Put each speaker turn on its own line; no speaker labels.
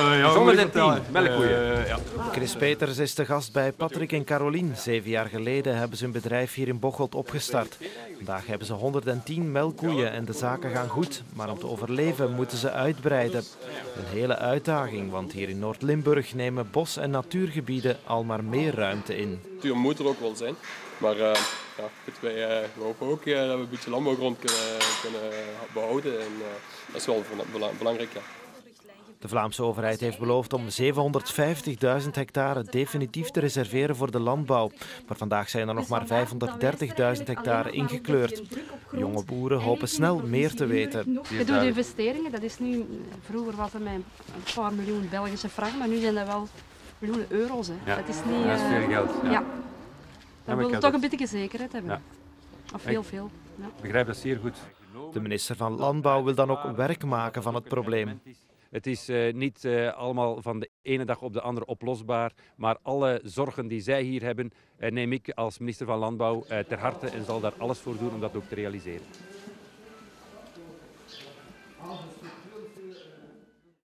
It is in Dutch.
110 melkkoeien.
ja. Chris Peters is te gast bij Patrick en Carolien. Zeven jaar geleden hebben ze hun bedrijf hier in Bocholt opgestart. Vandaag hebben ze 110 melkkoeien en de zaken gaan goed. Maar om te overleven moeten ze uitbreiden. Een hele uitdaging, want hier in Noord-Limburg nemen bos- en natuurgebieden al maar meer ruimte in.
Het moet er ook wel zijn. Maar uh, ja, goed, wij, uh, we hopen ook uh, dat we een beetje landbouwgrond kunnen, kunnen behouden. En dat is wel belangrijk. Ja.
De Vlaamse overheid heeft beloofd om 750.000 hectare definitief te reserveren voor de landbouw. Maar vandaag zijn er nog maar 530.000 hectare ingekleurd. Jonge boeren hopen snel meer te weten.
Je doet investeringen, dat is nu, vroeger was het met een paar miljoen Belgische frank, maar nu zijn dat wel miljoenen euro's. Hè.
Ja.
Dat is niet.
Dat is veel geld. Ja.
ja. Dan wil je toch een beetje zekerheid hebben.
Ja.
Of heel veel. Ja.
Ik begrijp dat zeer goed.
De minister van Landbouw wil dan ook werk maken van het probleem.
Het is eh, niet eh, allemaal van de ene dag op de andere oplosbaar. Maar alle zorgen die zij hier hebben, eh, neem ik als minister van Landbouw ter harte en zal daar alles voor doen om dat ook te realiseren.